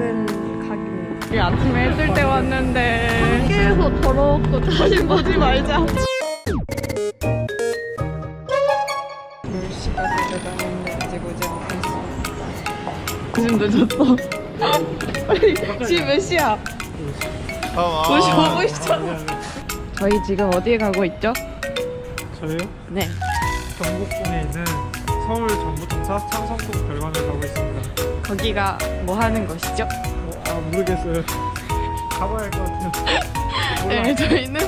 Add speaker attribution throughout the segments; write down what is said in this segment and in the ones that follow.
Speaker 1: 작은 가게입니다.
Speaker 2: 우리 아침에 해뜰 때 왔는데
Speaker 1: 학교에서 더러웠고 사진 보지 말자.
Speaker 2: 10시가 되려는데 아직 오지 않고 있어. 지금 늦었어. 빨리 지금 몇 시야?
Speaker 3: 아,
Speaker 2: 55분 있잖아. 저희 지금 어디에 가고 있죠?
Speaker 3: 저요?
Speaker 2: 네.
Speaker 3: 경북군에 있는 서울 정부청사 창성동 별관을 가고 있습니다.
Speaker 2: 거기가 뭐 하는 곳이죠?
Speaker 3: 어, 아 모르겠어요. 가봐야 할 것 같아요. 몰라.
Speaker 2: 네, 저희는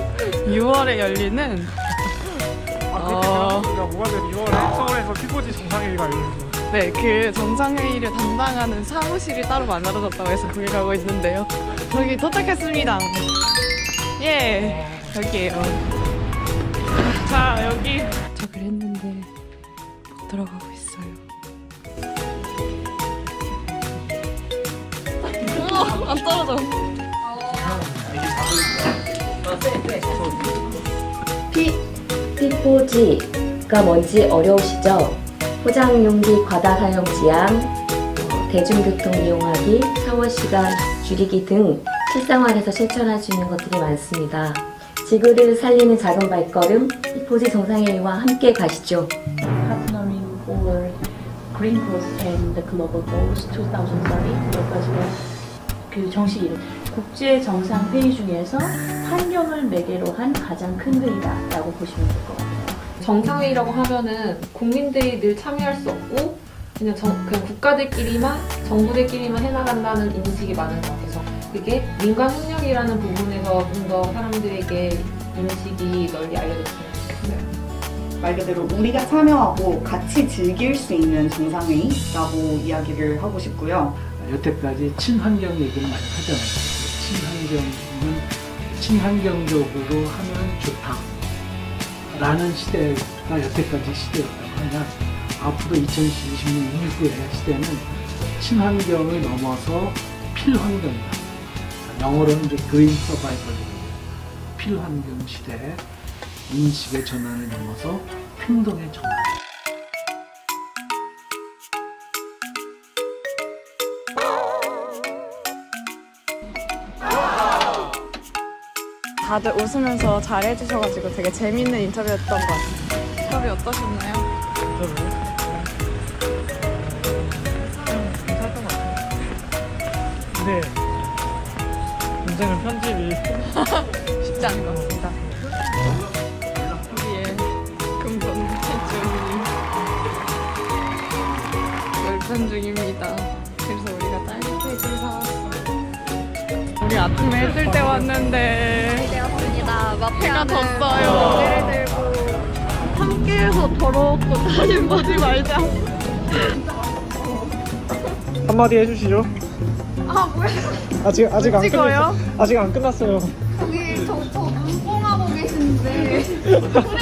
Speaker 2: 6월에 열리는
Speaker 3: 아 그렇게
Speaker 2: 어.
Speaker 3: 생각합니다. 뭐가 된 2월에 서울에서 피고지 정상회의가 열립니다.
Speaker 2: 네, 그 정상회의를 담당하는 사무실이 따로 만들어졌다고 해서 거기 가고 있는데요. 저기 도착했습니다. 예, 여기에요. 자, 여기. 저 그랬는데 못 들어가고 어, 안 떨어져.
Speaker 4: 피, 피포지가 뭔지 어려우시죠? 포장 용기 과다 사용 지양, 어, 대중교통 이용하기, 샤워 시간 줄이기 등 실생활에서 실천할 수 있는 것들이 많습니다. 지구를 살리는 작은 발걸음, 피포지 정상회의와 함께 가시죠.
Speaker 5: partnering for Green Cross and the Global Goals 2030 여기까지가 그 정식 이름 국제 정상 회의 중에서 환경을 매개로 한 가장 큰 회의다라고 보시면 될 것 같아요.
Speaker 6: 정상회의라고 하면은 국민들이 늘 참여할 수 없고 그냥, 정- 그냥 국가들끼리만 정부들끼리만 해나간다는 인식이 많은 것 같아서 그게 민간 협력이라는 부분에서 좀 더 사람들에게 인식이 널리 알려졌으면 좋겠어요.
Speaker 7: 말 그대로 우리가 참여하고 같이 즐길 수 있는 정상회의라고 이야기를 하고 싶고요.
Speaker 8: 여태까지 친환경 얘기를 많이 하잖아요. 친환경은 친환경적으로 하면 좋다. 라는 시대가 여태까지 시대였다고 하면 앞으로 2020년 이후의 시대는 친환경을 넘어서 필환경이다. 영어로는 이제 그린 서바이벌 필환경 시대 인식의 전환을 넘어서 행동의 전환.
Speaker 2: 다들 웃으면서 잘 해주셔가지고 되게 재밌는 인터뷰였던 것 같아요. 수업이 어떠셨나요?
Speaker 3: 괜찮았던 것 같아요. 근데 문제는 편집이
Speaker 2: 쉽지 않은 것 같습니 열편 중입니다. 그래서 우리가 딸기 케이크를 사왔어요. 우리 아침에 해뜰 때 왔는데
Speaker 1: 되었습니다.
Speaker 2: 해가
Speaker 1: 마피아는
Speaker 2: 졌어요.
Speaker 1: 고개를 들고 함께해서 더러웠고 사진 보지 말자.
Speaker 3: 한마디 해주시죠.
Speaker 1: 아 뭐야?
Speaker 3: 아직 아직 안
Speaker 2: 찍어요?
Speaker 3: 끝났 아직 안 끝났어요.
Speaker 1: 저기 저저 눈뽕하고 계시는데.